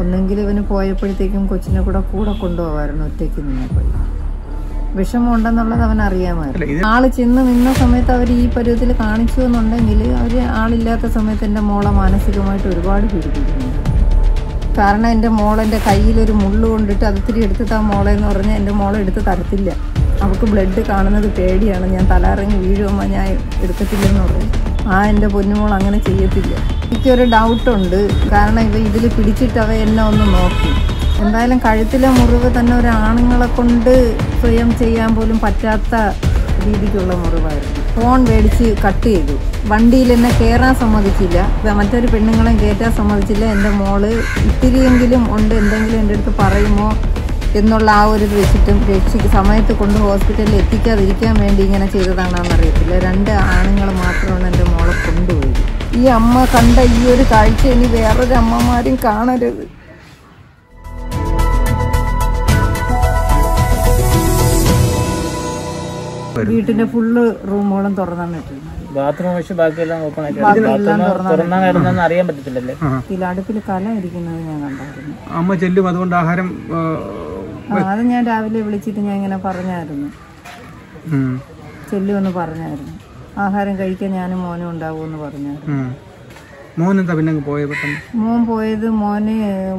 ഒന്നെങ്കിൽ ഇവന് പോയപ്പോഴത്തേക്കും കൊച്ചിനെ കൂടെ കൂടെ കൊണ്ടുപോകാമായിരുന്നു ഒറ്റയ്ക്ക് നിന്നപ്പോഴും വിഷമം ഉണ്ടെന്നുള്ളത് അവൻ അറിയാമായിരുന്നു. ആൾ ചെന്ന് നിന്ന സമയത്ത് അവർ ഈ പരുവത്തിൽ കാണിച്ചു എന്നുണ്ടെങ്കിൽ അവർ ആളില്ലാത്ത സമയത്ത് എന്റെ മോളെ മാനസികമായിട്ട് ഒരുപാട് പീഡിപ്പിക്കുന്നുണ്ട് കാരണം എന്റെ മോളെന്റെ കയ്യിലൊരു മുള്ളു കൊണ്ടിട്ട് അത് ഇത്തിരി എടുത്തിട്ട് ആ മോളെ എന്ന് പറഞ്ഞാൽ എന്റെ മോളെ എടുത്ത് തരത്തില്ല. അവൾക്ക് ബ്ലഡ് കാണുന്നത് പേടിയാണ്. ഞാൻ തലയിറങ്ങി വീഴുമ്പോൾ ഞാൻ എടുക്കത്തില്ലെന്ന് പറയും ആ എന്റെ പൊന്നുമോൾ അങ്ങനെ ചെയ്യത്തില്ല. എനിക്കൊരു ഡൗട്ടുണ്ട്. കാരണം ഇവ ഇതിൽ പിടിച്ചിട്ട് അവ എന്നെ ഒന്ന് നോക്കി. എന്തായാലും കഴുത്തിലെ മുറിവ് തന്നെ ഒരു ആണുങ്ങളെ കൊണ്ട് സ്വയം ചെയ്യാൻ പോലും പറ്റാത്ത രീതിക്കുള്ള മുറിവായിരുന്നു. ഫോൺ മേടിച്ച് കട്ട് ചെയ്തു. വണ്ടിയിൽ എന്നെ കയറാൻ സമ്മതിച്ചില്ല. മറ്റൊരു പെണ്ണുങ്ങളെ കയറ്റാൻ സമ്മതിച്ചില്ല. എന്റെ മോൾ ഇത്തിരിയെങ്കിലും ഉണ്ട്. എന്തെങ്കിലും എന്റെ അടുത്ത് പറയുമോ? എന്നുള്ള ആ ഒരു വെച്ചിട്ടും രക്ഷിക്ക് സമയത്ത് കൊണ്ട് ഹോസ്പിറ്റലിൽ എത്തിക്കാതിരിക്കാൻ വേണ്ടി ഇങ്ങനെ ചെയ്തതാണെന്ന് അറിയത്തില്ല. രണ്ട് ആണുങ്ങൾ മാത്രമാണ് എന്റെ മോളെ കൊണ്ടുപോയത്. ഈ അമ്മ കണ്ട ഈ ഒരു കാഴ്ച ഇനി വേറൊരു അമ്മമാരും കാണരുത്. വീട്ടിന്റെ ഫുള്ള് റൂമുകളും തുറന്നിട്ടിരുന്നു ബാത്റൂം വെച്ച് ബാക്കിയെല്ലാം ഓപ്പൺ കിടന്നെന്ന് അറിയാൻ പറ്റത്തില്ലല്ലേ? ഈ അടുപ്പിൽ കല ഇരിക്കുന്നത് ഞാൻ കണ്ടായിരുന്നു. അമ്മ ചെല്ലും അതുകൊണ്ട് ആഹാരം അത് ഞാൻ രാവിലെ വിളിച്ചിട്ട് ഞാൻ ഇങ്ങനെ പറഞ്ഞായിരുന്നു. ചെല്ലുമെന്ന് പറഞ്ഞായിരുന്നു. ആഹാരം കഴിക്കാൻ ഞാനും മോനും ഉണ്ടാവുമെന്ന് പറഞ്ഞായിരുന്നു. മോൻ എന്താ പിന്നെ പോയത് മോൻ പോയത് മോന്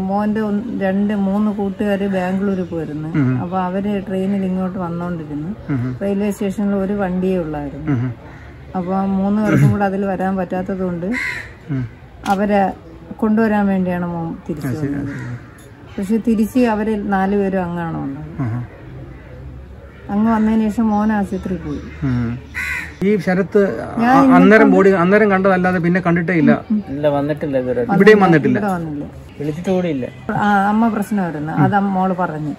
മോന്റെ രണ്ട് മൂന്ന് കൂട്ടുകാര് ബാംഗ്ലൂര് പോയിരുന്നു. അപ്പൊ അവർ ട്രെയിനിൽ ഇങ്ങോട്ട് വന്നോണ്ടിരുന്നു. റെയിൽവേ സ്റ്റേഷനിൽ ഒരു വണ്ടിയേ ഉള്ളായിരുന്നു. അപ്പൊ മൂന്ന് പേർക്കും കൂടെ അതിൽ വരാൻ പറ്റാത്തത് കൊണ്ട് അവരെ കൊണ്ടുവരാൻ വേണ്ടിയാണ് മോൻ തിരിച്ചു വന്നത്. പക്ഷെ തിരിച്ച് അവർ നാലുപേരും അങ്ങാണ് വന്നത്. അങ്ങ് വന്നതിന് ശേഷം മോൻ ആശുപത്രി പോയി. ഈ ശരത്ത് ആ- അന്നേരം ബോഡി അന്നേരം കണ്ടതല്ലാതെ പിന്നെ കണ്ടിട്ടേ ഇല്ല. ഇല്ല വന്നിട്ടില്ല ഇവിടെയും വന്നിട്ടില്ല. വന്നില്ല. വിളിച്ചിട്ട് കൂടിയില്ല ആ അമ്മ പ്രശ്നമായിരുന്നു അത് മോൾ പറഞ്ഞു.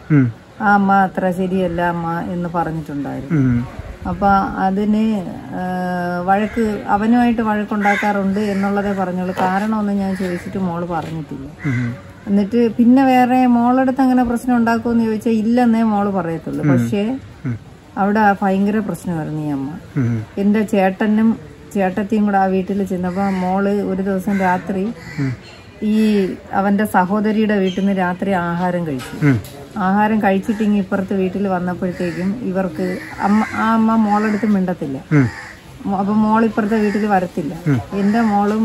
ആ അമ്മ അത്ര ശരിയല്ല അമ്മ എന്ന് പറഞ്ഞിട്ടുണ്ടായിരുന്നു. അപ്പൊ അതിന് വഴക്ക് അവനുമായിട്ട് വഴക്കുണ്ടാക്കാറുണ്ട് എന്നുള്ളതേ പറഞ്ഞുള്ളൂ. കാരണമൊന്നും ഞാൻ ചോദിച്ചിട്ട് മോൾ പറഞ്ഞിട്ടില്ല. എന്നിട്ട് പിന്നെ വേറെ മോളടുത്ത് അങ്ങനെ പ്രശ്നം ഉണ്ടാക്കുമെന്ന് ചോദിച്ചാൽ ഇല്ലെന്നേ മോൾ പറയത്തുള്ളൂ. പക്ഷേ അവിടെ ഭയങ്കര പ്രശ്നമായിരുന്നു ഈ അമ്മ. എന്റെ ചേട്ടനും ചേട്ടത്തിയും കൂടെ ആ വീട്ടിൽ ചെന്നപ്പോ മോൾ ഒരു ദിവസം രാത്രി ഈ അവന്റെ സഹോദരിയുടെ വീട്ടിൽ നിന്ന് രാത്രി ആഹാരം കഴിച്ചു. ആഹാരം കഴിച്ചിട്ടിങ്ങി ഇപ്പുറത്ത് വീട്ടിൽ വന്നപ്പോഴത്തേക്കും ഇവർക്ക് അമ്മ ആ അമ്മ മോളെടുത്ത് മിണ്ടത്തില്ല. അപ്പൊ മോൾ ഇപ്പുറത്തെ വീട്ടിൽ വരത്തില്ല എന്റെ മോളും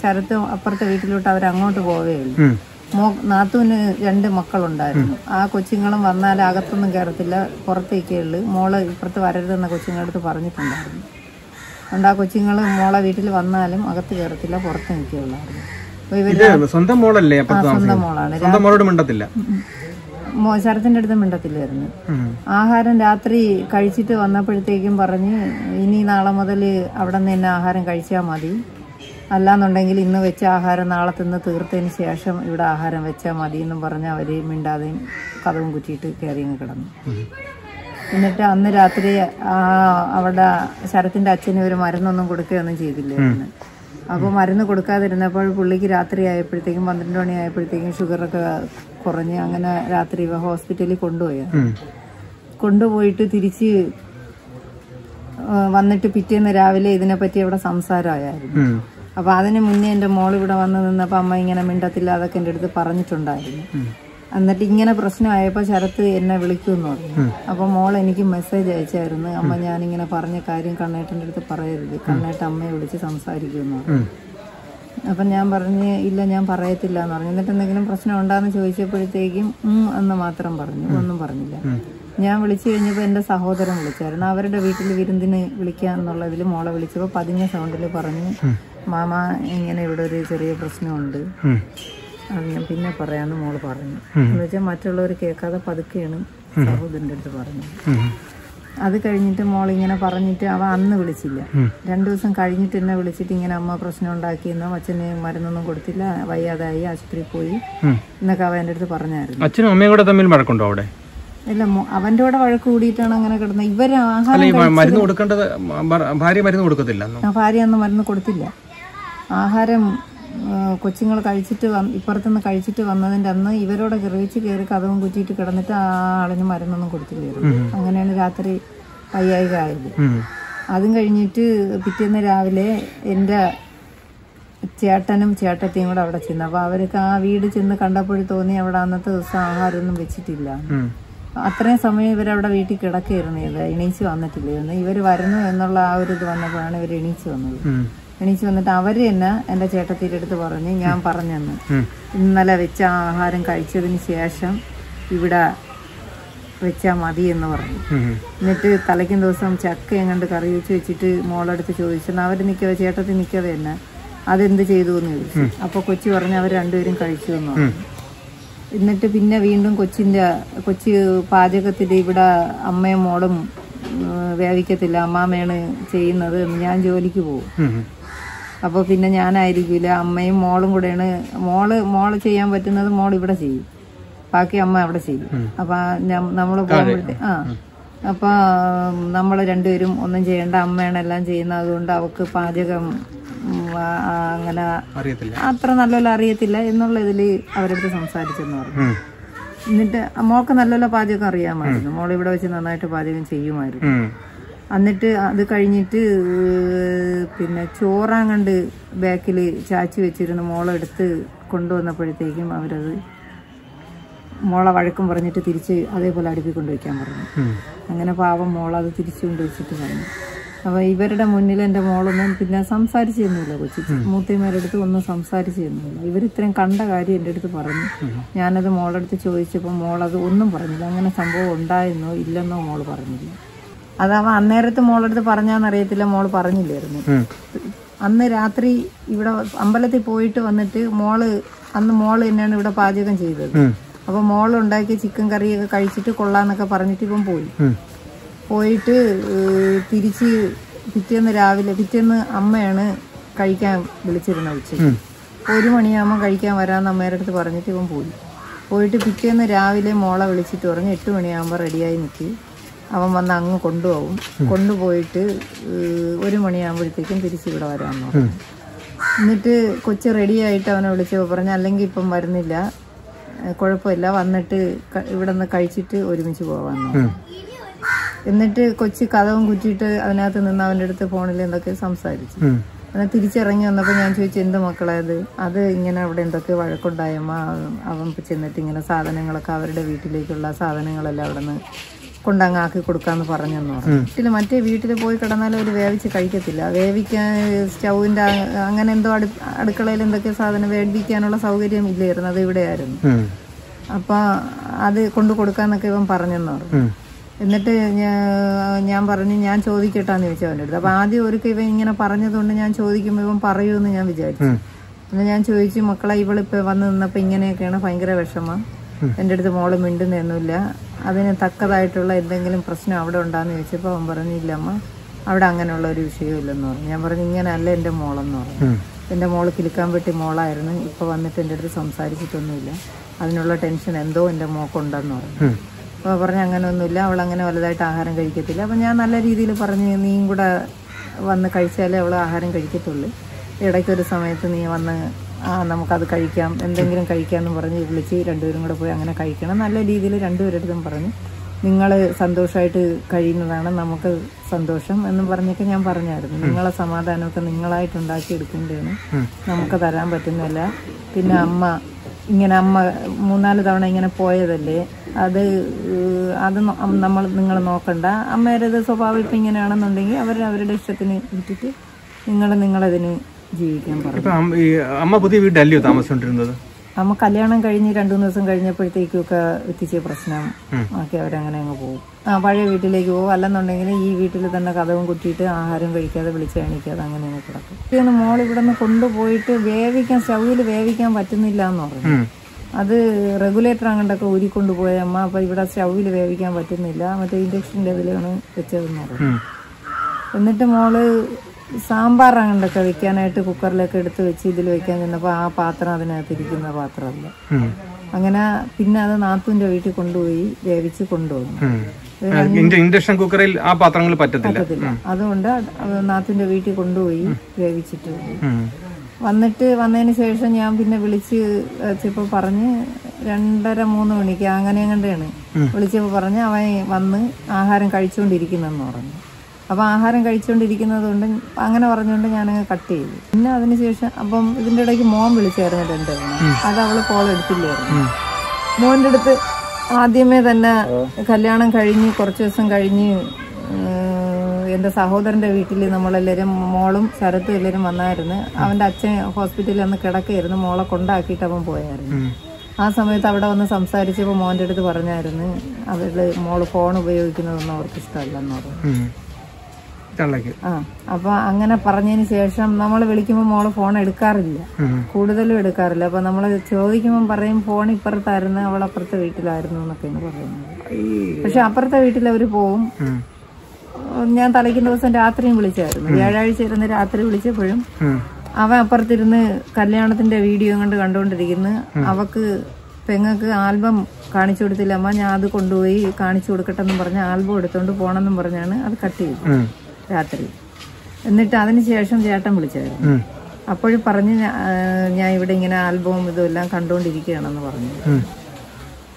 ശരത്ത് അപ്പുറത്തെ വീട്ടിലോട്ട് അവർ അങ്ങോട്ട് പോവേ ഉള്ളൂ ഉം. മോ നാത്തുവിന് രണ്ട് മക്കളുണ്ടായിരുന്നു. ആ കൊച്ചുങ്ങളും വന്നാൽ അകത്തൊന്നും കയറത്തില്ല പുറത്തേക്കേ ഉള്ളു. മോൾ ഇപ്പുറത്ത് വരരുതെന്ന കൊച്ചുങ്ങളടുത്ത് പറഞ്ഞിട്ടുണ്ടായിരുന്നു. അതുകൊണ്ട് ആ കൊച്ചുങ്ങൾ മോളെ വീട്ടിൽ വന്നാലും അകത്ത് കയറത്തില്ല പുറത്ത് നിൽക്കുകയുള്ളായിരുന്നു അപ്പൊ ഇവർ ഇത് സ്വന്തം മോളല്ലേ സ്വന്തം മോളാണ്. സ്വന്തം മോളോട് മിണ്ടത്തില്ല. ശരത്തിന്റെ അടുത്ത് മിണ്ടത്തില്ലായിരുന്നു. ആഹാരം രാത്രി കഴിച്ചിട്ട് വന്നപ്പോഴത്തേക്കും പറഞ്ഞ് ഇനി നാളെ മുതൽ അവിടെ നിന്ന് തന്നെ ആഹാരം കഴിച്ചാൽ മതി. അല്ലാന്നുണ്ടെങ്കിൽ ഇന്ന് വെച്ച ആഹാരം നാളെ തിന്ന് തീർത്തതിന് ശേഷം ഇവിടെ ആഹാരം വെച്ചാൽ മതി എന്നും പറഞ്ഞ് അവർ മിണ്ടാതെയും കഥവും കുറ്റിയിട്ട് കയറി കിടന്നു. എന്നിട്ട് അന്ന് രാത്രി ആ അവിടെ ശരത്തിന്റെ അച്ഛന് ഒരു മരുന്നൊന്നും കൊടുക്കുകയൊന്നും ചെയ്തില്ലായിരുന്നു. അപ്പോൾ മരുന്ന് കൊടുക്കാതിരുന്നപ്പോൾ പുള്ളിക്ക് രാത്രി ആയപ്പോഴത്തേക്കും പന്ത്രണ്ട് മണി ആയപ്പോഴത്തേക്കും ഷുഗറൊക്കെ കുറഞ്ഞ് അങ്ങനെ രാത്രി ഹോസ്പിറ്റലിൽ കൊണ്ടുപോയ. കൊണ്ടുപോയിട്ട് തിരിച്ച് വന്നിട്ട് പിറ്റേന്ന് രാവിലെ ഇതിനെപ്പറ്റി ഇവിടെ സംസാരമായിരുന്നു. അപ്പൊ അതിന് മുന്നേ എന്റെ മോൾ ഇവിടെ വന്ന് നിന്നപ്പോ അമ്മ ഇങ്ങനെ മിണ്ടത്തില്ല അതൊക്കെ എന്റെ അടുത്ത് പറഞ്ഞിട്ടുണ്ടായിരുന്നു. എന്നിട്ട് ഇങ്ങനെ പ്രശ്നമായപ്പോൾ ശരത്ത് എന്നെ വിളിക്കുമെന്ന് പറഞ്ഞു. അപ്പൊ മോൾ എനിക്ക് മെസ്സേജ് അയച്ചായിരുന്നു അമ്മ ഞാനിങ്ങനെ പറഞ്ഞ കാര്യം കണ്ണേട്ടന്റെ അടുത്ത് പറയരുത്. കണ്ണേട്ട അമ്മയെ വിളിച്ച് സംസാരിക്കുമെന്ന് പറഞ്ഞു. അപ്പം ഞാൻ പറഞ്ഞ് ഇല്ല ഞാൻ പറയത്തില്ല എന്ന് പറഞ്ഞു. എന്നിട്ട് എന്തെങ്കിലും പ്രശ്നം ഉണ്ടാന്ന് ചോദിച്ചപ്പോഴത്തേക്കും ഉം എന്ന് മാത്രം പറഞ്ഞു. ഒന്നും പറഞ്ഞില്ല. ഞാൻ വിളിച്ചു കഴിഞ്ഞപ്പോൾ എന്റെ സഹോദരൻ വിളിച്ചായിരുന്നു. അവരുടെ വീട്ടിൽ വിരുന്നിന് വിളിക്കുക എന്നുള്ളതിൽ മോളെ വിളിച്ചപ്പോൾ പതിഞ്ഞ സൗണ്ടിൽ പറഞ്ഞു മാമ ഇങ്ങനെ ഇവിടെ ഒരു ചെറിയ പ്രശ്നമുണ്ട്. ഉം. അത് ഞാൻ പിന്നെ പറയാമെന്ന് മോൾ പറഞ്ഞു. എന്ന് വെച്ചാൽ മറ്റുള്ളവർ കേൾക്കാതെ പതുക്കെയാണ് സഹോദരന്റെ അടുത്ത് പറഞ്ഞത്. അത് കഴിഞ്ഞിട്ട് മോൾ ഇങ്ങനെ പറഞ്ഞിട്ട് അവ അന്ന് വിളിച്ചില്ല. രണ്ടു ദിവസം കഴിഞ്ഞിട്ട് എന്നെ വിളിച്ചിട്ട് ഇങ്ങനെ അമ്മ പ്രശ്നം ഉണ്ടാക്കിയെന്നോ അച്ഛന് മരുന്നൊന്നും കൊടുത്തില്ല. വയ്യാതായി ആശുപത്രി പോയി. എന്നൊക്കെ അവ എന്റെ അടുത്ത് പറഞ്ഞായിരുന്നു. അച്ഛനും അമ്മയും കൂടെ തമ്മിൽ വഴക്കുണ്ടോ അവിടെ? ഇല്ല അവന്റെ കൂടെ വഴക്ക് കൂടിയിട്ടാണ് അങ്ങനെ കിടന്നത്. ഇവർ ആഹാരം മരുന്ന് കൊടുക്കേണ്ടത് ഭാര്യ മരുന്ന് കൊടുക്കത്തില്ല ഭാര്യ അന്ന് മരുന്ന് കൊടുത്തില്ല. ആഹാരം കൊച്ചുങ്ങൾ കഴിച്ചിട്ട് വന്ന് ഇപ്പുറത്തുനിന്ന് കഴിച്ചിട്ട് വന്നതിന്റെ അന്ന് ഇവരോടെ ചെറിയച്ച് കയറി കഥവും കുറ്റിയിട്ട് കിടന്നിട്ട് ആ ആളിന് മരുന്നൊന്നും കൊടുത്തില്ലായിരുന്നു അങ്ങനെയാണ് രാത്രി വയ്യായിക ആയത്. അതും കഴിഞ്ഞിട്ട് പിറ്റേന്ന് രാവിലെ എന്റെ ചേട്ടനും ചേട്ടത്തിയും കൂടെ അവിടെ ചെന്നു. അപ്പോൾ അവർക്ക് ആ വീട് ചെന്ന് കണ്ടപ്പോഴും തോന്നി അവിടെ അന്നത്തെ ദിവസം ആഹാരമൊന്നും വെച്ചിട്ടില്ല. അത്രയും സമയം ഇവരവിടെ വീട്ടിൽ കിടക്കുകയായിരുന്നു. ഇത് എണീച്ച് വന്നിട്ടില്ലായിരുന്നു ഇവർ വരുന്നു എന്നുള്ള ആ ഒരു ഇത് വന്നപ്പോഴാണ് ഇവർ എണീച്ച് വന്നത്. എണീച്ച് വന്നിട്ട് അവർ തന്നെ എന്റെ ചേട്ടത്തിയുടെ അടുത്ത് പറഞ്ഞു ഞാൻ പറഞ്ഞെന്ന്. ഇന്നലെ വെച്ച ആഹാരം കഴിച്ചതിന് ശേഷം ഇവിടെ വെച്ചാൽ മതി എന്ന് പറഞ്ഞു. എന്നിട്ട് തലയ്ക്കും ദിവസം ചക്ക എങ്ങാണ്ട് കറി വെച്ച് വെച്ചിട്ട് മോളടുത്ത് ചോദിച്ചു അവർ നിൽക്കവേ ചേട്ടത്തി നിൽക്കവേ തന്നെ അതെന്ത് ചെയ്തു എന്ന് ചോദിച്ചു. അപ്പൊ കൊച്ചി പറഞ്ഞു അവർ രണ്ടുപേരും കഴിച്ചു എന്ന് പറഞ്ഞു. എന്നിട്ട് പിന്നെ വീണ്ടും കൊച്ചിന്റെ കൊച്ചി പാചകത്തിൽ ഇവിടെ അമ്മയും മോളും വേവിക്കത്തില്ല അമ്മാമ്മയാണ് ചെയ്യുന്നത് ഞാൻ ജോലിക്ക് പോകും. അപ്പോൾ പിന്നെ ഞാനായിരിക്കില്ല അമ്മയും മോളും കൂടെയാണ്. മോൾ മോൾ ചെയ്യാൻ പറ്റുന്നത് മോൾ ഇവിടെ ചെയ്യും. ബാക്കി അമ്മ അവിടെ ചെയ്യും. അപ്പൊ നമ്മൾ പോകുമ്പോഴത്തെ ആ. അപ്പൊ നമ്മൾ രണ്ടുപേരും ഒന്നും ചെയ്യേണ്ട അമ്മയാണ് എല്ലാം ചെയ്യുന്നത്. അതുകൊണ്ട് അവക്ക് പാചകം അങ്ങനെ അത്ര നല്ലപോലെ അറിയത്തില്ല എന്നുള്ള ഇതിൽ അവരടുത്ത് സംസാരിച്ചെന്ന് പറഞ്ഞു. എന്നിട്ട് മോൾക്ക് നല്ലപോലെ പാചകം അറിയാമായിരുന്നു. മോൾ ഇവിടെ വെച്ച് നന്നായിട്ട് പാചകം ചെയ്യുമായിരുന്നു. എന്നിട്ട് അത് കഴിഞ്ഞിട്ട് പിന്നെ ചോറാങ്ങണ്ട് ബാക്കിൽ ചാച്ചി വെച്ചിരുന്ന മോളെടുത്ത് കൊണ്ടുവന്നപ്പോഴത്തേക്കും അവരത് മോളെ വഴക്കും പറഞ്ഞിട്ട് തിരിച്ച് അതേപോലെ അടുപ്പി കൊണ്ടുവയ്ക്കാൻ പറഞ്ഞു. അങ്ങനെ പാവം മോളത് തിരിച്ചു കൊണ്ടുവച്ചിട്ട് പറഞ്ഞു അപ്പോൾ ഇവരുടെ മുന്നിൽ എന്റെ മോളൊന്നും പിന്നെ സംസാരിച്ചിരുന്നില്ല കൊച്ചി. മൂത്തിമാരുടെ അടുത്ത് ഒന്നും സംസാരിച്ചിരുന്നില്ല ഇവർ ഇത്രയും കണ്ട കാര്യം എന്റെ അടുത്ത് പറഞ്ഞു. ഞാനത് മോളടുത്ത് ചോദിച്ചപ്പോൾ മോളത് ഒന്നും പറഞ്ഞില്ല. അങ്ങനെ സംഭവം ഉണ്ടായെന്നോ ഇല്ലെന്നോ മോൾ പറഞ്ഞില്ല. അതവ അന്നേരത്ത് മോളടുത്ത് പറഞ്ഞാന്നറിയത്തില്ല മോൾ പറഞ്ഞില്ലായിരുന്നു. അന്ന് രാത്രി ഇവിടെ അമ്പലത്തിൽ പോയിട്ട് വന്നിട്ട് മോൾ അന്ന് മോൾ തന്നെയാണ് ഇവിടെ പാചകം ചെയ്തത്. അപ്പൊ മോൾ ഉണ്ടാക്കിയ ചിക്കൻ കറിയൊക്കെ കഴിച്ചിട്ട് കൊള്ളാന്നൊക്കെ പറഞ്ഞിട്ട് ഇപ്പം പോയി. പോയിട്ട് തിരിച്ച് പിറ്റേന്ന് രാവിലെ പിറ്റേന്ന് അമ്മയാണ് കഴിക്കാൻ വിളിച്ചിരുന്ന ഉച്ചയ്ക്ക്. ഒരു മണിയാകുമ്പോൾ കഴിക്കാൻ വരാമെന്ന് അമ്മയുടെ അടുത്ത് പറഞ്ഞിട്ട് ഇവൻ പോയി പോയിട്ട് പിറ്റേന്ന് രാവിലെ മോളെ വിളിച്ചിട്ട് പറഞ്ഞു എട്ട് മണിയാകുമ്പോൾ റെഡിയായി നിൽക്കി അവൻ വന്ന് അങ്ങ് കൊണ്ടുപോകും. കൊണ്ടുപോയിട്ട് ഒരു മണിയാകുമ്പോഴത്തേക്കും തിരിച്ചിവിടെ വരാൻ പറഞ്ഞു എന്നിട്ട് കൊച്ച് റെഡിയായിട്ട് അവനെ വിളിച്ച് പറഞ്ഞു അല്ലെങ്കിൽ ഇപ്പം വരുന്നില്ല. കുഴപ്പമില്ല. വന്നിട്ട് ഇവിടെ നിന്ന് കഴിച്ചിട്ട് ഒരുമിച്ച് പോകാൻ എന്നിട്ട് കൊച്ച് കഥവും കുറ്റിയിട്ട് അതിനകത്ത് നിന്ന് അവന്റെ അടുത്ത് ഫോണിൽ എന്തൊക്കെ സംസാരിച്ചു. എന്നാൽ തിരിച്ചിറങ്ങി വന്നപ്പോൾ ഞാൻ ചോദിച്ചു എന്ത് മക്കളായത് അത് അത് ഇങ്ങനെ അവിടെ എന്തൊക്കെ വഴക്കുണ്ടായമ്മ അവൻ ചെന്നിട്ട് ഇങ്ങനെ സാധനങ്ങളൊക്കെ അവരുടെ വീട്ടിലേക്കുള്ള സാധനങ്ങളെല്ലാം അവിടെ നിന്ന് കൊണ്ടങ്ങ് ആക്കി കൊടുക്കാന്ന് പറഞ്ഞെന്ന് പറഞ്ഞു. വീട്ടിൽ മറ്റേ വീട്ടിൽ പോയി കിടന്നാലും അവർ വേവിച്ച് കഴിക്കത്തില്ല. വേവിക്കാൻ സ്റ്റൗവിന്റെ അങ്ങനെ എന്തോ അടു അടുക്കളയിൽ എന്തൊക്കെ സാധനം വേവിക്കാനുള്ള സൗകര്യം ഇല്ലായിരുന്നു അത് ഇവിടെയായിരുന്നു. അപ്പൊ അപ്പം അത് കൊണ്ടു കൊടുക്കാന്നൊക്കെ ഇവൻ പറഞ്ഞെന്ന് പറഞ്ഞു. എന്നിട്ട് ഞാൻ പറഞ്ഞു ഞാൻ ചോദിക്കട്ടാന്ന് ചോദിച്ചു അവന്റെ അടുത്ത്. അപ്പൊ ആദ്യം ഒരു ഇവ ഇങ്ങനെ പറഞ്ഞതുകൊണ്ട് ഞാൻ ചോദിക്കുമ്പോൾ ഇവൻ പറയൂന്ന് ഞാൻ വിചാരിച്ചു. പിന്നെ ഞാൻ ചോദിച്ചു മക്കളെ ഇവളിപ്പോ വന്ന് നിന്നപ്പോ ഇങ്ങനെയൊക്കെയാണ് ഭയങ്കര വിഷമം. എന്റെ അടുത്ത് മോൾ മിണ്ടുന്നൊന്നുമില്ല. അതിന് തക്കതായിട്ടുള്ള എന്തെങ്കിലും പ്രശ്നം അവിടെ ഉണ്ടാന്ന് ചോദിച്ചപ്പോൾ അവൻ പറഞ്ഞു ഇല്ല അമ്മ അവിടെ അങ്ങനെയുള്ള ഒരു വിഷയമില്ലെന്ന് പറഞ്ഞു. ഞാൻ പറഞ്ഞു ഇങ്ങനെയല്ല എന്റെ മോളെന്ന് പറഞ്ഞു. എന്റെ മോൾ കിലുക്കാൻ പറ്റി മോളായിരുന്നു. ഇപ്പൊ വന്നിട്ട് എന്റെ അടുത്ത് സംസാരിച്ചിട്ടൊന്നുമില്ല. അതിനുള്ള ടെൻഷൻ എന്തോ എന്റെ മോക്കുണ്ടെന്ന് പറഞ്ഞു. അപ്പോൾ പറഞ്ഞു അങ്ങനെയൊന്നുമില്ല അവൾ അങ്ങനെ വലുതായിട്ട് ആഹാരം കഴിക്കത്തില്ല. അപ്പം ഞാൻ നല്ല രീതിയിൽ പറഞ്ഞ് നീയും കൂടെ വന്ന് കഴിച്ചാലേ അവൾ ആഹാരം കഴിക്കത്തുള്ളൂ. ഇടയ്ക്കൊരു സമയത്ത് നീ വന്ന് ആ നമുക്കത് കഴിക്കാം. എന്തെങ്കിലും കഴിക്കാമെന്ന് പറഞ്ഞ് വിളിച്ച് രണ്ടുപേരും കൂടെ പോയി അങ്ങനെ കഴിക്കണം. നല്ല രീതിയിൽ രണ്ടുപേരടുത്തും പറഞ്ഞു. നിങ്ങൾ സന്തോഷമായിട്ട് കഴിയുന്നതാണ് നമുക്ക് സന്തോഷം എന്ന് പറഞ്ഞൊക്കെ ഞാൻ പറഞ്ഞായിരുന്നു. നിങ്ങളെ സമാധാനമൊക്കെ നിങ്ങളായിട്ട് ഉണ്ടാക്കി എടുക്കേണ്ടതാണ് നമുക്ക് തരാൻ പറ്റുന്നില്ല. പിന്നെ അമ്മ ഇങ്ങനെ അമ്മ മൂന്നാൽ തവണ ഇങ്ങനെ പോയതല്ലേ അത് അത് നമ്മൾ നിങ്ങൾ നോക്കണ്ട. അമ്മയുടെ സ്വഭാവം ഇപ്പം ഇങ്ങനെയാണെന്നുണ്ടെങ്കിൽ അവർ അവരുടെ ഇഷ്ടത്തിന് വിട്ടിട്ട് നിങ്ങൾ നിങ്ങളതിന് ജീവിക്കാൻ പറഞ്ഞു. ഇപ്പൊ അമ്മ- ഈ അമ്മ പുതിയ വീട്ടിലല്ലയോ താമസിച്ചോണ്ടിരുന്നത് അമ്മ കല്യാണം കഴിഞ്ഞ് രണ്ടു ദിവസം കഴിഞ്ഞപ്പോഴത്തേക്കൊക്കെ എത്തിച്ച പ്രശ്നം. ആക്കി അവരങ്ങനെ അങ്ങ് പോകും. ആ പഴയ വീട്ടിലേക്ക് പോകും. അല്ലെന്നുണ്ടെങ്കിൽ ഈ വീട്ടിൽ തന്നെ കഥവും കുത്തിയിട്ട് ആഹാരം കഴിക്കാതെ വിളിച്ച് എണീക്കാതെ അങ്ങനെ അങ്ങ് കിടക്കും. മോളിവിടെ മോൾ ഇവിടെ നിന്ന് കൊണ്ടുപോയിട്ട് വേവിക്കാൻ സ്റ്റൗവിൽ വേവിക്കാൻ പറ്റുന്നില്ല എന്ന് പറഞ്ഞു അത് റെഗുലേറ്റർ അങ്ങോട്ടൊക്കെ ഊരിക്കൊണ്ടുപോയ അമ്മ അപ്പൊ ഇവിടെ സ്റ്റൗവിൽ വേവിക്കാൻ പറ്റുന്നില്ല. മറ്റേ ഇൻഡക്ഷൻ ഇതിലാണ് വെച്ചതെന്ന് പറഞ്ഞു. എന്നിട്ട് മോൾ സാമ്പാർ അങ്ങോട്ടൊക്കെ വെക്കാനായിട്ട് കുക്കറിലൊക്കെ എടുത്ത് വെച്ച് ഇതിൽ വെക്കാൻ ചെന്നപ്പോൾ ആ പാത്രം അതിനകത്ത് ഇരിക്കുന്ന പാത്രമല്ല അങ്ങനെ പിന്നെ അത് നാത്തുവിന്റെ വീട്ടിൽ കൊണ്ടുപോയി വേവിച്ച് കൊണ്ടുവന്നു. ഇൻഡക്ഷൻ കുക്കറിൽ ആ പാത്രങ്ങൾ പറ്റത്തില്ല. അതുകൊണ്ട് നാത്തുവിന്റെ വീട്ടിൽ കൊണ്ടുപോയി വേവിച്ചിട്ട് വന്നു. വന്നിട്ട് വന്നതിന് ശേഷം ഞാൻ പിന്നെ വിളിച്ച് വെച്ചപ്പോൾ പറഞ്ഞ് രണ്ടര മൂന്ന് മണിക്ക് അങ്ങനെ കണ്ടാണ്. വിളിച്ചപ്പോൾ പറഞ്ഞ് അവൻ വന്ന് ആഹാരം കഴിച്ചുകൊണ്ടിരിക്കുന്നെന്ന് പറഞ്ഞു. അപ്പോൾ ആഹാരം കഴിച്ചുകൊണ്ടിരിക്കുന്നത് കൊണ്ട് അങ്ങനെ പറഞ്ഞുകൊണ്ട് ഞാനങ്ങ് കട്ട് ചെയ്തു. പിന്നെ അതിനുശേഷം അപ്പം ഇതിന്റെ ഇടയ്ക്ക് മോൻ വിളിച്ചായിരുന്നു രണ്ട് അത് അവൾ കോൾ എടുത്തില്ലായിരുന്നു. മോന്റെ അടുത്ത് ആദ്യമേ തന്നെ കല്യാണം കഴിഞ്ഞ് കുറച്ച് ദിവസം കഴിഞ്ഞ് എന്റെ സഹോദരന്റെ വീട്ടിൽ നമ്മളെല്ലാവരും മോളും ശരത്തും എല്ലാവരും വന്നായിരുന്നു. അവന്റെ അച്ഛൻ ഹോസ്പിറ്റലിൽ അന്ന് കിടക്കായിരുന്നു. മോളെ കൊണ്ടാക്കിയിട്ട് അവൻ പോയായിരുന്നു. ആ സമയത്ത് അവിടെ വന്ന് സംസാരിച്ചപ്പോൾ മോന്റെ അടുത്ത് പറഞ്ഞായിരുന്നു അവരുടെ മോൾ ഫോൺ ഉപയോഗിക്കുന്നതൊന്നും അവർക്ക് ഇഷ്ടമല്ലെന്ന് പറഞ്ഞു. തള്ളക്ക് അപ്പൊ അങ്ങനെ പറഞ്ഞതിന് ശേഷം നമ്മൾ വിളിക്കുമ്പോൾ മോൾ ഫോൺ എടുക്കാറില്ല. കൂടുതലും എടുക്കാറില്ല. അപ്പൊ നമ്മൾ ചോദിക്കുമ്പോൾ പറയും ഫോൺ ഇപ്പുറത്തായിരുന്നു അവൾ അപ്പുറത്തെ വീട്ടിലായിരുന്നു എന്നൊക്കെയാണ് പറയുന്നത്. പക്ഷെ അപ്പുറത്തെ വീട്ടിൽ അവർ പോവും. ഞാൻ തലയ്ക്കുന്ന ദിവസം രാത്രിയും വിളിച്ചായിരുന്നു. വ്യാഴാഴ്ച ഇരുന്ന് രാത്രി വിളിച്ചപ്പോഴും അവൻ അപ്പുറത്തിരുന്ന് കല്യാണത്തിന്റെ വീഡിയോ കണ്ട് കണ്ടുകൊണ്ടിരിക്കുന്നു അവക്ക് പെങ്ങക്ക് ആൽബം കാണിച്ചു കൊടുത്തില്ല. അമ്മ ഞാൻ അത് കൊണ്ടുപോയി കാണിച്ചു കൊടുക്കട്ടെന്നും പറഞ്ഞ ആൽബം എടുത്തോണ്ട് പോണെന്നും പറഞ്ഞാണ് അത് കട്ട് ചെയ്തത്. രാത്രി. എന്നിട്ട് അതിന് ശേഷം ചേട്ടൻ വിളിച്ചായിരുന്നു. അപ്പോഴും പറഞ്ഞ് ഞാൻ ഇവിടെ ഇങ്ങനെ ആൽബവും ഇതും എല്ലാം കണ്ടുകൊണ്ടിരിക്കുകയാണെന്ന് പറഞ്ഞു.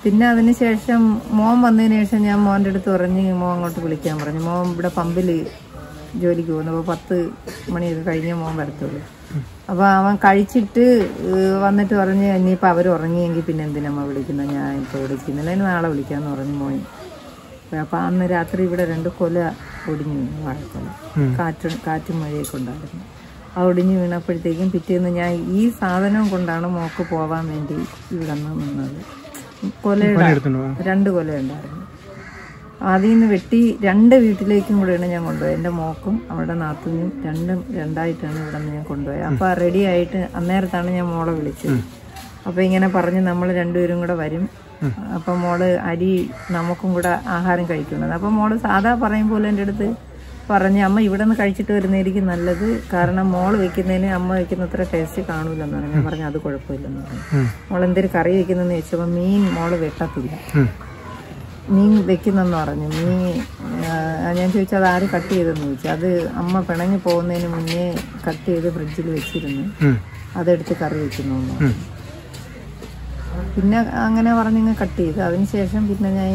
പിന്നെ അതിന് ശേഷം മോൻ വന്നതിന് ശേഷം ഞാൻ മോന്റെ അടുത്ത് പറഞ്ഞ് മോൻ അങ്ങോട്ട് വിളിക്കാൻ പറഞ്ഞു. മോൻ ഇവിടെ പമ്പിൽ ജോലിക്ക് പോകുന്നു. അപ്പോൾ പത്ത് മണിയൊക്കെ കഴിഞ്ഞ് മോൻ വരത്തുള്ളൂ. അപ്പോൾ അവൻ കഴിച്ചിട്ട് വന്നിട്ട് പറഞ്ഞ് ഇനിയിപ്പോൾ അവർ ഉറങ്ങിയെങ്കിൽ പിന്നെ എന്തിനമ്മ വിളിക്കുന്നത് ഞാൻ ഇപ്പോൾ വിളിക്കുന്നില്ല. നാളെ വിളിക്കാമെന്ന് പറഞ്ഞു മോൻ. അപ്പം അന്ന് രാത്രി ഇവിടെ രണ്ട് കൊല ഒടിഞ്ഞു വീണു വാഴക്കൊല കാറ്റ് കാറ്റും മഴയൊക്കെ ഉണ്ടായിരുന്നു. ആ ഒടിഞ്ഞു വീണപ്പോഴത്തേക്കും പിറ്റേന്ന് ഞാൻ ഈ സാധനം കൊണ്ടാണ് മോക്ക് പോവാൻ വേണ്ടി ഇവിടെ നിന്ന് നിന്നത്. കൊലയുടെ രണ്ട് കൊല ഉണ്ടായിരുന്നു അതിൽ നിന്ന് വെട്ടി രണ്ട് വീട്ടിലേക്കും കൂടെയാണ് ഞാൻ കൊണ്ടുപോയത്. എന്റെ മോക്കും അവിടെ നാത്തൂനും രണ്ടും രണ്ടായിട്ടാണ് ഇവിടെ നിന്ന് ഞാൻ കൊണ്ടുപോയത്. അപ്പോൾ റെഡി ആയിട്ട് അന്നേരത്താണ് ഞാൻ മോളെ വിളിച്ചത്. അപ്പോൾ ഇങ്ങനെ പറഞ്ഞ് നമ്മൾ രണ്ടുപേരും കൂടെ വരും. അപ്പം മോൾ അരി നമുക്കും കൂടെ ആഹാരം കഴിക്കുന്നത്. അപ്പം മോൾ സാധാ പറയും പോലെ എന്റെ അടുത്ത് പറഞ്ഞ് അമ്മ ഇവിടെ നിന്ന് കഴിച്ചിട്ട് വരുന്നതായിരിക്കും നല്ലത്. കാരണം മോൾ വെക്കുന്നതിന് അമ്മ വെക്കുന്ന അത്ര ടേസ്റ്റ് കാണൂലെന്ന് പറഞ്ഞു. ഞാൻ പറഞ്ഞു അത് കുഴപ്പമില്ലെന്ന് പറഞ്ഞു. മോൾ എന്തൊരു കറി വെക്കുന്നതെന്ന് ചോദിച്ചപ്പോൾ മീൻ മോൾ വെട്ടത്തില്ല. മീൻ വെക്കുന്നെന്ന് പറഞ്ഞു. മീൻ ഞാൻ ചോദിച്ചു അത് ആര് കട്ട് ചെയ്തെന്ന് ചോദിച്ചു. അത് അമ്മ പിണങ്ങി പോകുന്നതിന് മുന്നേ കട്ട് ചെയ്ത് ഫ്രിഡ്ജിൽ വെച്ചിരുന്നു. അതെടുത്ത് കറി വെക്കുന്നു. പിന്നെ അങ്ങനെ പറഞ്ഞിങ്ങ് കട്ട് ചെയ്തു. അതിനുശേഷം പിന്നെ ഞാൻ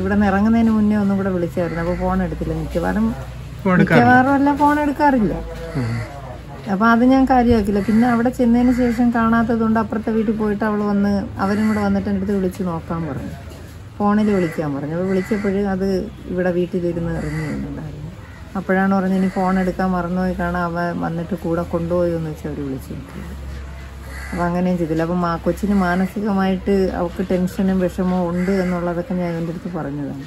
ഇവിടെ നിന്ന് ഇറങ്ങുന്നതിന് മുന്നേ ഒന്നും കൂടെ വിളിച്ചായിരുന്നു. അപ്പോൾ ഫോൺ എടുത്തില്ല. മിക്കവാറും മിക്കവാറും എല്ലാം ഫോൺ എടുക്കാറില്ല. അപ്പൊ അത് ഞാൻ കാര്യമാക്കില്ല പിന്നെ അവിടെ ചെന്നതിന് ശേഷം കാണാത്തതുകൊണ്ട് അപ്പുറത്തെ വീട്ടിൽ പോയിട്ട് അവൾ വന്ന് അവരും കൂടെ വന്നിട്ട് എന്റെ അടുത്ത് വിളിച്ച് നോക്കാൻ പറഞ്ഞു. ഫോണിൽ വിളിക്കാൻ പറഞ്ഞു. അപ്പോൾ വിളിച്ചപ്പോഴും അത് ഇവിടെ വീട്ടിലിരുന്ന് ഇറങ്ങി വരുന്നുണ്ടായിരുന്നു അപ്പോഴാണ് പറഞ്ഞ് ഇനി ഫോൺ എടുക്കാൻ മറന്നുപോയി കാണാൻ അവ വന്നിട്ട് കൂടെ കൊണ്ടുപോയി എന്ന് വെച്ച് അവർ വിളിച്ചു നോക്കിയത് അപ്പം അങ്ങനെയും ചെയ്തില്ല. അപ്പം ആ കൊച്ചിന് മാനസികമായിട്ട് അവൾക്ക് ടെൻഷനും വിഷമവും ഉണ്ട് എന്നുള്ളതൊക്കെ ഞാൻ എന്റെ അടുത്ത് പറഞ്ഞതാണ്.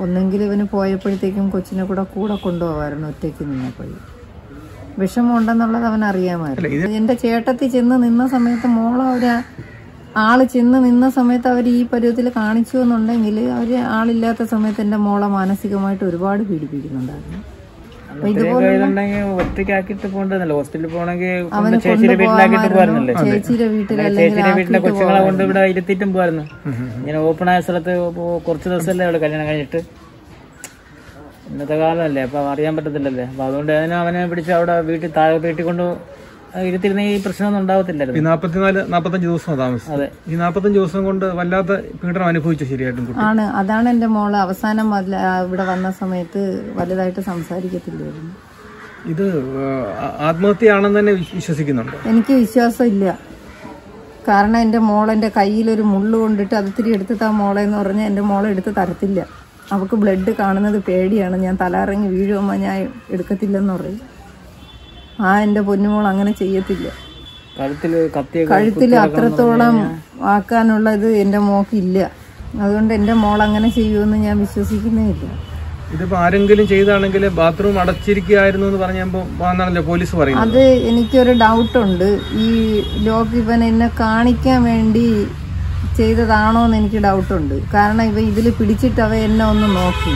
ഒന്നെങ്കിൽ ഇവന് പോയപ്പോഴത്തേക്കും കൊച്ചിനെ കൂടെ കൂടെ കൊണ്ടുപോകാമായിരുന്നു ഒറ്റയ്ക്ക് നിന്നപ്പോഴും. വിഷമം ഉണ്ടെന്നുള്ളത് അവൻ അറിയാമായിരുന്നു. എന്റെ ചേട്ടത്തി ചെന്ന് നിന്ന സമയത്ത് മോള ഒരു ആൾ ചെന്ന് നിന്ന സമയത്ത് അവർ ഈ പരുവത്തിൽ കാണിച്ചു എന്നുണ്ടെങ്കിൽ അവർ ആളില്ലാത്ത സമയത്ത് എന്റെ മോളെ മാനസികമായിട്ട് ഒരുപാട് പീഡിപ്പിക്കുന്നുണ്ടായിരുന്നു. ഒറ്റയ്ക്കാക്കിട്ട് പോകണ്ടല്ലോ ഹോസ്പിറ്റലിൽ പോകണമെങ്കിൽ ചേച്ചിയുടെ വീട്ടിലാക്കിട്ട് പോകാറുന്നല്ലേ ചേച്ചിയുടെ വീട്ടിലെ കൊച്ചുങ്ങളെ കൊണ്ട് ഇവിടെ ഇരുത്തിയിട്ടും പോയിരുന്നു ഇങ്ങനെ ഓപ്പൺ ആയ സ്ഥലത്ത് കുറച്ച് ദിവസമല്ലേ അവിടെ കല്യാണം കഴിഞ്ഞിട്ട്. ഇന്നത്തെ കാലമല്ലേ? അപ്പൊ അറിയാൻ പറ്റത്തില്ലല്ലേ? അപ്പൊ അതുകൊണ്ട് അതിനെ അവനെ പിടിച്ച് അവിടെ വീട്ടിൽ താഴെ വീട്ടിൽ കൊണ്ട് ഇരുത്തിരുന്ന ഈ പ്രശ്നമൊന്നും ഉണ്ടാവത്തില്ലായിരുന്നു. ഈ നാപ്പത്തിനാല് നാപ്പത്തഞ്ച് ദിവസം താമസിച്ചു അതെ. ഈ നാപ്പത്തഞ്ച് ദിവസം കൊണ്ട് വല്ലാത്ത പീഡനം അനുഭവിച്ചു ശരിയായിട്ടും കുട്ടി. ആണ്. അതാണ് എന്റെ മോൾ അവസാനം വല്ല- ആ, ഇവിടെ വന്ന സമയത്ത് വലുതായിട്ട് സംസാരിക്കത്തില്ലായിരുന്നു. ഇത് ആ, ആത്മഹത്യയാണെന്ന് തന്നെ വിശ്വ- വിശ്വസിക്കുന്നുണ്ട്? എനിക്ക് വിശ്വാസമില്ല. കാരണം എന്റെ മോൾ എന്റെ കയ്യിലൊരു മുള്ളു കൊണ്ടിട്ട് അത് ഇത്തിരി എടുത്ത് താ മോളെ എന്ന് പറഞ്ഞ് എന്റെ മോളെ എടുത്ത് തരത്തില്ല. അവക്ക് ബ്ലഡ് കാണുന്നത് പേടിയാണ്. ഞാൻ തലയിറങ്ങി വീഴുമ്പോൾ ഞാൻ എടുക്കത്തില്ലെന്ന് പറയും. ആ എന്റെ പൊന്നുമോൾ അങ്ങനെ ചെയ്യത്തില്ല. കഴുത്തിൽ അത്രത്തോളം ആക്കാനുള്ള ഇത് എന്റെ മോക്കില്ല. അതുകൊണ്ട് എന്റെ മോൾ അങ്ങനെ ചെയ്യുമെന്ന് ഞാൻ വിശ്വസിക്കുന്നേ ഇല്ല. ഇതിപ്പോ ആരെങ്കിലും ചെയ്താണെങ്കിൽ ബാത്റൂം അടച്ചിരിക്കുകയായിരുന്നു എന്ന് പറഞ്ഞപ്പോ പോലീസ് പറയുന്നത്. അത് എനിക്കൊരു ഡൗട്ടുണ്ട്. ഈ ലോക്ക് ഇവൻ എന്നെ കാണിക്കാൻ വേണ്ടി ചെയ്തതാണോ എന്ന് എനിക്ക് ഡൗട്ടുണ്ട്. കാരണം ഇവ ഇതിൽ പിടിച്ചിട്ട് അവ എന്നെ ഒന്ന് നോക്കി.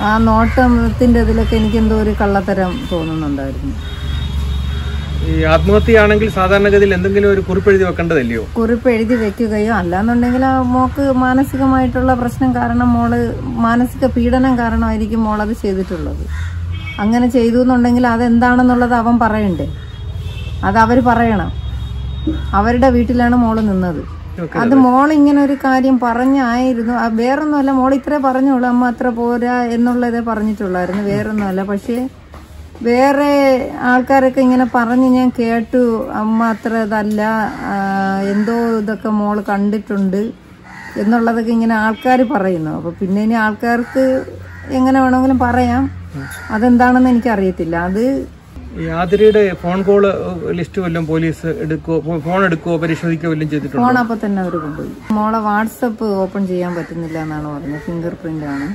ആ നോട്ടത്തിന്റെ ഇതിലൊക്കെ എനിക്ക് എന്തോ ഒരു കള്ളത്തരം തോന്നുന്നുണ്ടായിരുന്നു. ഈ ആത്മഹത്യയാണെങ്കിൽ സാധാരണഗതിയിൽ എന്തെങ്കിലും ഒരു കുറിപ്പ് എഴുതി വെക്കേണ്ടതല്ലയോ? കുറിപ്പ് എഴുതി വെക്കുകയോ അല്ലാന്നുണ്ടെങ്കിൽ ആ മോക്ക് മാനസികമായിട്ടുള്ള പ്രശ്നം കാരണം മോൾ മാനസിക പീഡനം കാരണമായിരിക്കും മോളത് ചെയ്തിട്ടുള്ളത്. അങ്ങനെ ചെയ്തു എന്നുണ്ടെങ്കിൽ അതെന്താണെന്നുള്ളത് അവൻ പറയണ്ടേ? അത് അവർ പറയണം. അവരുടെ വീട്ടിലാണ് മോൾ നിന്നത്. അത് മോൾ ഇങ്ങനെ ഒരു കാര്യം പറഞ്ഞായിരുന്നു. വേറൊന്നുമല്ല മോൾ ഇത്രേ പറഞ്ഞോളൂ അമ്മ അത്ര പോരാ എന്നുള്ളതേ പറഞ്ഞിട്ടുള്ളായിരുന്നു. വേറൊന്നുമല്ല. പക്ഷേ വേറെ ആൾക്കാരൊക്കെ ഇങ്ങനെ പറഞ്ഞ് ഞാൻ കേട്ടു. അമ്മ അത്ര ഇതല്ല എന്തോ ഇതൊക്കെ മോൾ കണ്ടിട്ടുണ്ട് എന്നുള്ളതൊക്കെ ഇങ്ങനെ ആൾക്കാർ പറയുന്നു. അപ്പൊ പിന്നെ ഇനി ആൾക്കാർക്ക് എങ്ങനെ വേണമെങ്കിലും പറയാം. അതെന്താണെന്ന് എനിക്കറിയത്തില്ല. അത് ഈ ആതിരയുടെ ഫോൺ കോൾ ലിസ്റ്റ് വല്ലതും പോലീസ് എടുക്കുവോ ഫോൺ എടുക്കുവോ പരിശോധിക്കുകയോ വല്ലതും ചെയ്തിട്ടുണ്ട്? ഫോൺ അപ്പൊ തന്നെ അവർ കൊണ്ടുപോയി. മോളെ വാട്സപ്പ് ഓപ്പൺ ചെയ്യാൻ പറ്റുന്നില്ല എന്നാണ് പറഞ്ഞത്. ഫിംഗർ പ്രിന്റ് ആണ്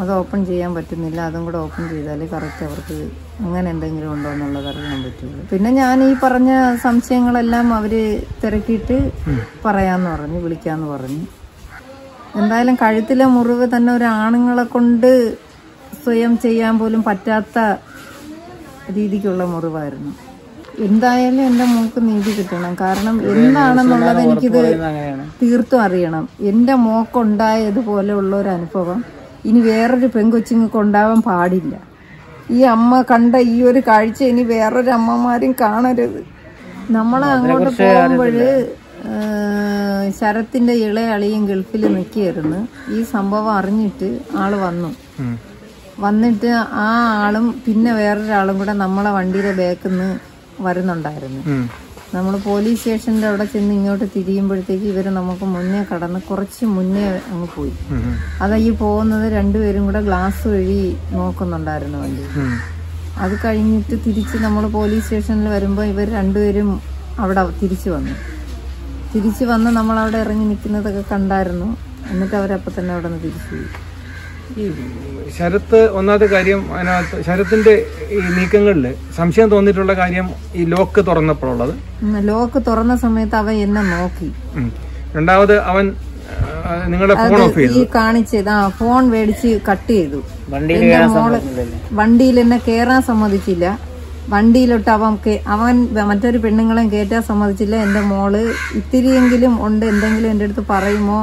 അത് ഓപ്പൺ ചെയ്യാൻ പറ്റുന്നില്ല. അതും കൂടെ ഓപ്പൺ ചെയ്താൽ കറക്റ്റ് അവർക്ക് അങ്ങനെ എന്തെങ്കിലും ഉണ്ടോ എന്നുള്ളത് അറിയാൻ പറ്റുള്ളൂ. പിന്നെ ഞാൻ ഈ പറഞ്ഞ സംശയങ്ങളെല്ലാം അവർ തിരക്കിയിട്ട് പറയാന്ന് പറഞ്ഞു വിളിക്കാന്ന് പറഞ്ഞു. എന്തായാലും കഴുത്തിലെ മുറിവ് തന്നെ ഒരു ആണുങ്ങളെ കൊണ്ട് സ്വയം ചെയ്യാൻ പോലും പറ്റാത്ത രീതിക്കുള്ള മുറിവായിരുന്നു. എന്തായാലും എന്റെ മോക്ക് നീതി കിട്ടണം. കാരണം എന്താണെന്നുള്ളത് എനിക്കിത് തീർത്തും അറിയണം. എന്റെ മോക്കുണ്ടായതുപോലെ ഉള്ള ഒരു അനുഭവം ഇനി വേറൊരു പെൺകൊച്ചുങ്ങൾക്ക് ഉണ്ടാവാൻ പാടില്ല. ഈ അമ്മ കണ്ട ഈ ഒരു കാഴ്ച ഇനി വേറൊരു അമ്മമാരും കാണരുത്. നമ്മൾ അങ്ങോട്ട് പോകുമ്പോൾ ശരത്തിന്റെ ഇളയളിയും ഗൾഫിൽ നിൽക്കുകയായിരുന്നു. ഈ സംഭവം അറിഞ്ഞിട്ട് ആൾ വന്നു. വന്നിട്ട് ആ ആളും പിന്നെ വേറൊരാളും കൂടെ നമ്മളെ വണ്ടിയുടെ ബാക്കിൽ നിന്ന് വരുന്നുണ്ടായിരുന്നു നമ്മൾ പോലീസ് സ്റ്റേഷന്റെ അവിടെ ചെന്ന് ഇങ്ങോട്ട് തിരിയുമ്പോഴത്തേക്ക് ഇവർ നമുക്ക് മുന്നേ കടന്ന് കുറച്ച് മുന്നേ അങ്ങ് പോയി. അതാ ഈ പോകുന്നത് രണ്ടുപേരും കൂടെ ഗ്ലാസ് വഴി നോക്കുന്നുണ്ടായിരുന്നു വണ്ടി. അത് കഴിഞ്ഞിട്ട് തിരിച്ച് നമ്മൾ പോലീസ് സ്റ്റേഷനിൽ വരുമ്പോൾ ഇവർ രണ്ടുപേരും അവിടെ തിരിച്ചു വന്നു. തിരിച്ചു വന്ന് നമ്മൾ അവിടെ ഇറങ്ങി നിൽക്കുന്നതൊക്കെ കണ്ടായിരുന്നു. എന്നിട്ട് അവരപ്പം തന്നെ അവിടെ നിന്ന് തിരിച്ചു പോയി. ശരത്ത് ഒന്നാമത്തെ കാര്യം അതിനകത്ത് ശരത്തിന്റെ ഈ നീക്കങ്ങളിൽ സംശയം തോന്നിയിട്ടുള്ള കാര്യം ഈ ലോക്ക് തുറന്നപ്പോഴുള്ളത്. ലോക്ക് തുറന്ന സമയത്ത് അവൻ എന്നെ നോക്കി. രണ്ടാമത് അവൻ നിങ്ങളുടെ ഫോൺ ഓഫ് ചെയ്തു. ഈ കാണിച്ചത് ആ ഫോൺ മേടിച്ച് കട്ട് ചെയ്തു. വണ്ടിയിൽ കയറാൻ മോൾ വണ്ടിയിൽ എന്നെ കേറാൻ സമ്മതിച്ചില്ല. വണ്ടിയിലോട്ട് അവൻ അവൻ മറ്റൊരു പെണ്ണുങ്ങളെയും കയറ്റാൻ സമ്മതിച്ചില്ല. എന്റെ മോൾ ഇത്തിരിയെങ്കിലും ഉണ്ട് എന്തെങ്കിലും എന്റെ അടുത്ത് പറയുമോ?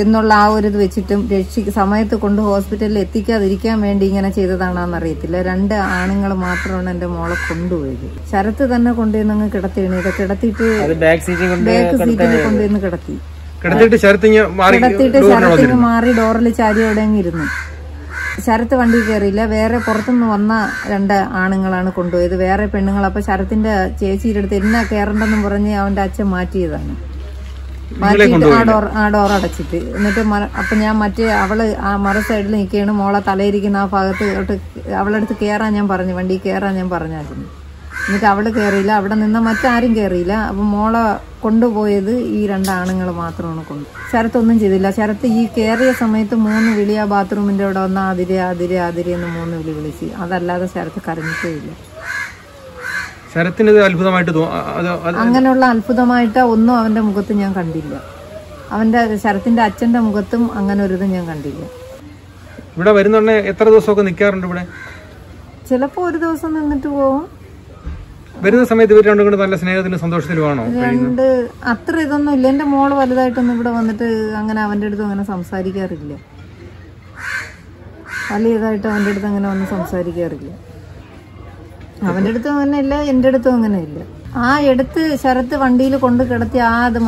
എന്നുള്ള ആ ഒരു ഇത് വെച്ചിട്ടും രക്ഷി സമയത്ത് കൊണ്ട് ഹോസ്പിറ്റലിൽ എത്തിക്കാതിരിക്കാൻ വേണ്ടി ഇങ്ങനെ ചെയ്തതാണെന്ന് അറിയത്തില്ല. രണ്ട് ആണുങ്ങൾ മാത്രമാണ് എന്റെ മോളെ കൊണ്ടുപോയത്. ശരത്ത് തന്നെ കൊണ്ടുവന്ന് കിടത്തിയാണ്. ഇത് കിടത്തിയിട്ട് ബാക്ക് സീറ്റിൽ കൊണ്ടുവന്ന് കിടത്തി. കിടത്തിയിട്ട് ശരത്തിന് മാറി ഡോറിൽ ചാരി അവിടെ അങ്ങ് ഇരുന്നു. ശരത്ത് വണ്ടി കയറിയില്ല വേറെ പുറത്തുനിന്ന് വന്ന രണ്ട് ആണുങ്ങളാണ് കൊണ്ടുപോയത്. വേറെ പെണ്ണുങ്ങൾ. അപ്പൊ ശരത്തിന്റെ ചേച്ചിയുടെ അടുത്ത് എന്നാ കയറണ്ടെന്ന് പറഞ്ഞ് അവന്റെ അച്ഛൻ മാറ്റിയതാണ്. മാറ്റിയിട്ട് ആ ഡോർ ആ ഡോർ അടച്ചിട്ട്. എന്നിട്ട് അപ്പൊ ഞാൻ മറ്റേ അവൾ ആ മറ സൈഡിൽ നിൽക്കുകയാണ് മോളെ തലയിരിക്കുന്ന ആ ഭാഗത്ത് അവളെ അവളടുത്ത് കയറാൻ ഞാൻ പറഞ്ഞു. വണ്ടി കയറാൻ ഞാൻ പറഞ്ഞായിരുന്നു. എന്നിട്ട് അവൾ കയറിയില്ല അവിടെ നിന്ന് മറ്റാരും കയറിയില്ല അപ്പൊ മോളെ കൊണ്ടുപോയത് ഈ രണ്ടാണുങ്ങൾ മാത്രമാണ് കൊണ്ട്. ശരത്തൊന്നും ചെയ്തില്ല. ശരത്ത് ഈ കയറിയ സമയത്ത് മൂന്ന് വിളി ആ ബാത്റൂമിന്റെ അവിടെ വന്ന അതിരെ അതിരെ അതിരെ എന്ന് മൂന്ന് വിളി വിളിച്ച്. അതല്ലാതെ ശരത്ത് കരഞ്ഞിട്ടേ ഇല്ല. ശരത്തിന് അത്ഭുതമായിട്ട് അങ്ങനെയുള്ള അത്ഭുതമായിട്ട് ഒന്നും അവന്റെ മുഖത്ത് ഞാൻ കണ്ടില്ല. അവന്റെ ശരത്തിന്റെ അച്ഛന്റെ മുഖത്തും അങ്ങനെ ഒരു ഇത് ഞാൻ കണ്ടില്ല. ഇവിടെ വരുന്നുണ്ടെ എത്ര ദിവസമൊക്കെ നിൽക്കാറുണ്ട് ഇവിടെ? ചിലപ്പോ ഒരു ദിവസം നിന്നിട്ട് പോകും. വരുന്ന സമയത്ത് ഇവർ രണ്ടും കൂടെ നല്ല സ്നേഹത്തിലും സന്തോഷത്തിലുമാണോ രണ്ട് അത്ര ഇതൊന്നും ഇല്ല. എന്റെ മോൾ വലുതായിട്ടൊന്നും ഇവിടെ വന്നിട്ട് അങ്ങനെ അവന്റെ അടുത്ത് അങ്ങനെ സംസാരിക്കാറില്ല. വലിയ ഇതായിട്ട് അവന്റെ അടുത്ത് അങ്ങനെ ഒന്നും സംസാരിക്കാറില്ല. അവന്റെ അടുത്തും അങ്ങനെ ഇല്ല എന്റെ അടുത്തും അങ്ങനെ ഇല്ല ആ എടുത്ത് ശരത്ത് വണ്ടിയിൽ കൊണ്ട് കിടത്തി ആ അത്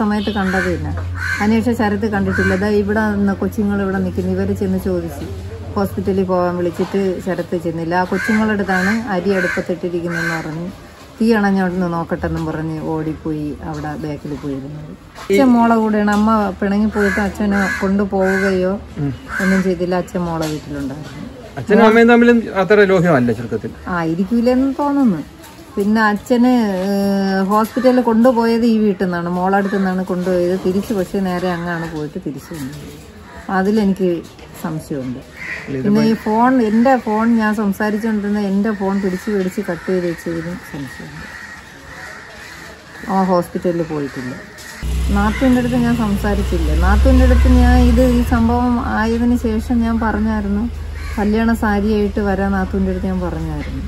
സമയത്ത് കണ്ടത് പിന്നെ. അതിനുശേഷം ശരത്ത് കണ്ടിട്ടില്ല. അതാ ഇവിടെ നിന്ന് കൊച്ചുങ്ങൾ ഇവിടെ നിൽക്കുന്നു. ഇവർ ചെന്ന് ചോദിച്ചു. ഹോസ്പിറ്റലിൽ പോകാൻ വിളിച്ചിട്ട് ശരത്ത് ചെന്നില്ല. ആ കൊച്ചുങ്ങളടുത്താണ് അരി അടുപ്പത്തിട്ടിരിക്കുന്നതെന്ന് പറഞ്ഞ് തീ അണഞ്ഞോട്ട് നോക്കട്ടെന്നും പറഞ്ഞ് ഓടിപ്പോയി അവിടെ ബാക്കിൽ പോയിരുന്നത് അച്ഛൻ മോളെ കൂടെയാണ്. അമ്മ പിണങ്ങി പോയിട്ട് അച്ഛനെ കൊണ്ടുപോവുകയോ ഒന്നും ചെയ്തില്ല. അച്ഛൻ മോളെ വീട്ടിലുണ്ടായിരുന്നു. അച്ഛനും അമ്മയും തമ്മിലും അത്ര ലോഹ്യമല്ല ചുരുക്കത്തിൽ. ആയിരിക്കൂലെന്ന് തോന്നുന്നു. പിന്നെ അച്ഛന് ഹോസ്പിറ്റലിൽ കൊണ്ടുപോയത് ഈ വീട്ടിൽ നിന്നാണ്. മോളടുത്ത് നിന്നാണ് കൊണ്ടുപോയത്. തിരിച്ച് പക്ഷെ നേരെ അങ്ങാണ് പോയിട്ട് തിരിച്ചു വന്നത്. അതിലെനിക്ക് സംശയമുണ്ട്. പിന്നെ ഈ ഫോൺ എന്റെ ഫോൺ ഞാൻ സംസാരിച്ചുകൊണ്ടിരുന്ന എന്റെ ഫോൺ പിടിച്ച് പിടിച്ച് കട്ട് ചെയ്ത് വെച്ചതിന് സംശയമുണ്ട്. ആ ഹോസ്പിറ്റലിൽ പോയിട്ടില്ല. നാത്തുവിന്റെ അടുത്ത് ഞാൻ സംസാരിച്ചില്ല. നാത്തുവിന്റെ അടുത്ത് ഞാൻ ഇത് ഈ സംഭവം ആയതിനു ശേഷം ഞാൻ പറഞ്ഞായിരുന്നു. കല്യാണ സാരിയായിട്ട് വരാൻ നാത്തുവിന്റെ അടുത്ത് ഞാൻ പറഞ്ഞായിരുന്നു.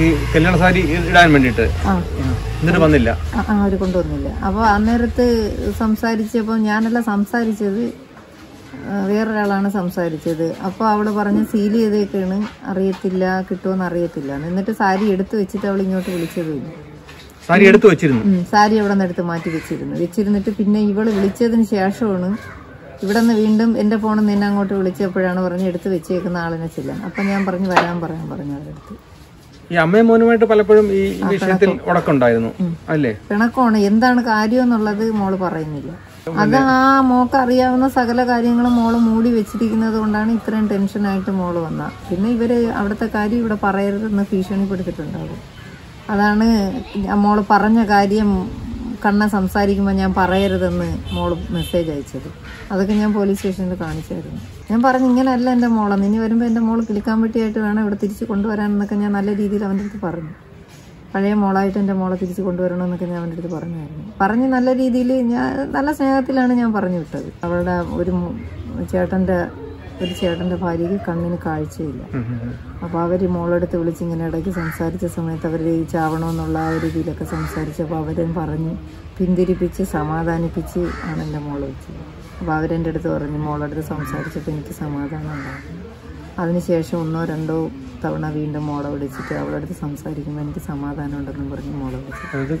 ഈ കല്യാണ സാരി ഇടാൻ എന്നിട്ട് വന്നില്ല? ആ കൊണ്ടുവന്നില്ല. അപ്പൊ അന്നേരത്ത് സംസാരിച്ചപ്പോ ഞാനല്ല സംസാരിച്ചത് വേറൊരാളാണ് സംസാരിച്ചത്. അപ്പോൾ അവൾ പറഞ്ഞ് സീൽ ചെയ്തേക്കാണ് അറിയത്തില്ല കിട്ടുമെന്ന് അറിയത്തില്ല. എന്നിട്ട് സാരി എടുത്തു വെച്ചിട്ട് അവൾ ഇങ്ങോട്ട് വിളിച്ചതുമില്ല സാരി എടുത്തു വെച്ചിരുന്നു? സാരി അവിടെ നിന്ന് എടുത്ത് മാറ്റി വെച്ചിരുന്നു. വെച്ചിരുന്നിട്ട് പിന്നെ ഇവൾ വിളിച്ചതിന് ശേഷമാണ് ഇവിടെ നിന്ന് വീണ്ടും എന്റെ ഫോണിൽ നിന്ന് അങ്ങോട്ട് വിളിച്ചപ്പോഴാണ് പറഞ്ഞ് എടുത്ത് വെച്ചേക്കുന്ന ആളിനെ ചെല്ലാൻ. അപ്പൊ ഞാൻ പറഞ്ഞ് വരാൻ പറയാൻ പറഞ്ഞു അവരടുത്ത് ഈ അമ്മയും മോനുമായിട്ട് പലപ്പോഴും ഈ വിഷയത്തിൽ ഉടക്കുണ്ടായിരുന്നു അല്ലേ? പിണക്കമാണ്. എന്താണ് കാര്യം എന്നുള്ളത് മോൾ പറയുന്നില്ല. അത് ആ മോക്ക് അറിയാവുന്ന സകല കാര്യങ്ങളും മോൾ മൂടി വെച്ചിരിക്കുന്നത് കൊണ്ടാണ് ഇത്രയും ടെൻഷനായിട്ട് മോൾ വന്ന പിന്നെ ഇവർ അവിടുത്തെ കാര്യം ഇവിടെ പറയരുതെന്ന് ഭീഷണിപ്പെടുത്തിട്ടുണ്ടാവും അതാണ് മോൾ പറഞ്ഞ കാര്യം കണ്ണ സംസാരിക്കുമ്പോൾ ഞാൻ പറയരുതെന്ന് മോൾ മെസ്സേജ് അയച്ചത്. അതൊക്കെ ഞാൻ പോലീസ് സ്റ്റേഷനിൽ കാണിച്ചായിരുന്നു. ഞാൻ പറഞ്ഞു ഇങ്ങനെയല്ല എന്റെ മോളെന്ന് ഇനി വരുമ്പോൾ എന്റെ മോൾ കിളിക്കാൻ പറ്റിയായിട്ട് വേണം ഇവിടെ തിരിച്ച് കൊണ്ടുവരാനെന്നൊക്കെ ഞാൻ നല്ല രീതിയിൽ അവന്റെ അടുത്ത് പറഞ്ഞു. പഴയ മോളായിട്ട് എന്റെ മോളെ തിരിച്ച് കൊണ്ടുവരണമെന്നൊക്കെ ഞാൻ അവന്റെ അടുത്ത് പറഞ്ഞായിരുന്നു. പറഞ്ഞ് നല്ല രീതിയിൽ ഞാൻ നല്ല സ്നേഹത്തിലാണ് ഞാൻ പറഞ്ഞു വിട്ടത്. അവളുടെ ഒരു ചേട്ടന്റെ ഒരു ചേട്ടന്റെ ഭാര്യയ്ക്ക് കണ്ണിന് കാഴ്ചയില്ല. അപ്പോൾ അവർ മോളെടുത്ത് വിളിച്ച് ഇങ്ങനെ ഇടയ്ക്ക് സംസാരിച്ച സമയത്ത് അവർ ചാവണമെന്നുള്ള ആ ഒരു രീതിയിലൊക്കെ സംസാരിച്ചപ്പോൾ അവരും പറഞ്ഞ് പിന്തിരിപ്പിച്ച് സമാധാനിപ്പിച്ച് ആണ് എന്റെ മോൾ വെച്ചത്. അപ്പോൾ അവരെന്റെ അടുത്ത് പറഞ്ഞു മോളെടുത്ത് സംസാരിച്ചപ്പോൾ എനിക്ക് സമാധാനം ഉണ്ടായിരുന്നു. അതിനുശേഷം ഒന്നോ രണ്ടോ തവണ വീണ്ടും മോളെ വിളിച്ചിട്ട് അവളടുത്ത് സംസാരിക്കുമ്പോൾ എനിക്ക് സമാധാനം ഉണ്ടെന്നും പറഞ്ഞ് മോളെ വിളിച്ചു.